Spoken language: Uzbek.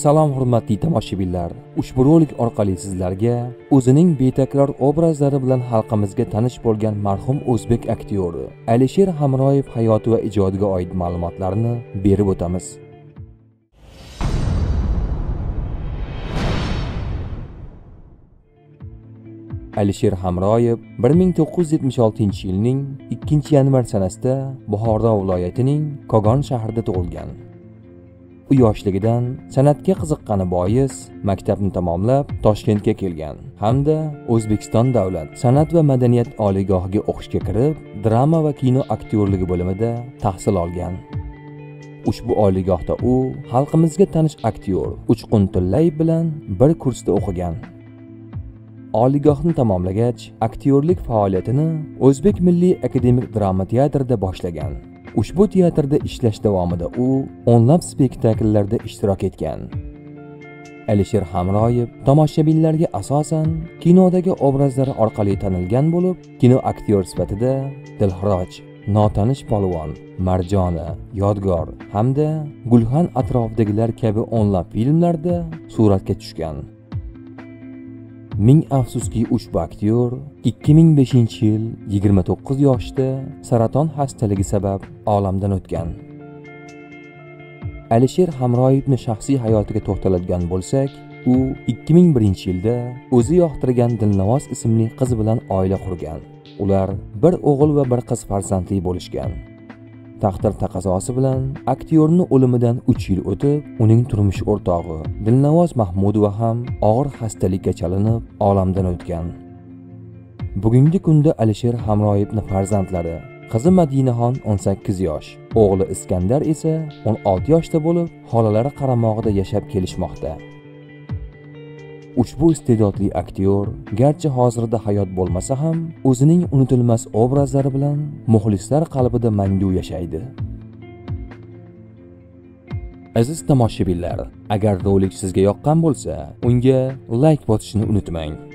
Salom hurmatli tomoshabinlar. Ushbu rolik orqali sizlarga o'zining betakror obrazlari bilan xalqimizga tanish bo'lgan marhum o'zbek aktyori Alisher Hamroyev hayoti va ijodiga oid ma'lumotlarni berib o'tamiz. Alisher Hamroyev 1976-yilning 2-yanvar sanasida Buxoro viloyatining Kogon shahrida tug'ilgan. U yoshligidan san'atga qiziqqani bois maktabni tamomlab toshkentga kelgan. Hamda o'zbekiston davlat san'at va madaniyat oliygohiga o'qishga kirib drama va kino aktyorligi bo'limida tahsil olgan. Ushbu oliygohda u xalqimizga tanish aktyor uchqun tillayev bilan bir kursda o'qigan. Oliygohni tamomlagach aktyorlik faoliyatini o'zbek milliy akademik drama teatrida boshlagan. Ushbu teatrda ishlash davomida u o'nlab spektakllarda ishtirok etgan. Alisher hamroyev tomoshabinlarga asosan kinodagi obrazlari orqali tanilgan bo'lib kino aktyor sifatida dilxiroj notanish polvon marjona yodgor hamda gulxan atrofidagilar kabi o'nlab filmlarda suratga tushgan. Ming afsuski ushbu aktyor 2005 yil 29 yoshda saraton xastaligi sabab olamdan o'tgan. Alisher hamroyevni shaxsiy hayotiga to'xtaladigan bo'lsak u 2001 yilda o'zi yoqtirgan dilnavoz ismli qiz bilan oila qurgan. Ular bir o'g'il va bir qiz farzandli bo'lishgan. Taqdir taqazosi bilan aktyorni o'limidan 3 yil o'tib uning turmush o'rtog'i dilnavoz mahmudova ham og'ir xastalikka chalinib olamdan o'tgan. Bugungi kunda alisher hamroyevni farzandlari qizi madinaxon 18 yosh o'g'li iskandar esa 16 yoshda bo'lib xolalari qaramog'ida yashab kelishmoqda. Ushbu iste'dodli aktyor garchi hozirda hayot bo'lmasa ham o'zining unutilmas obrazlari bilan muxlislar qalbida mangu yashaydi. Aziz tomoshabinlar agar rolik sizga yoqqan bo'lsa unga layk bosishni unutmang.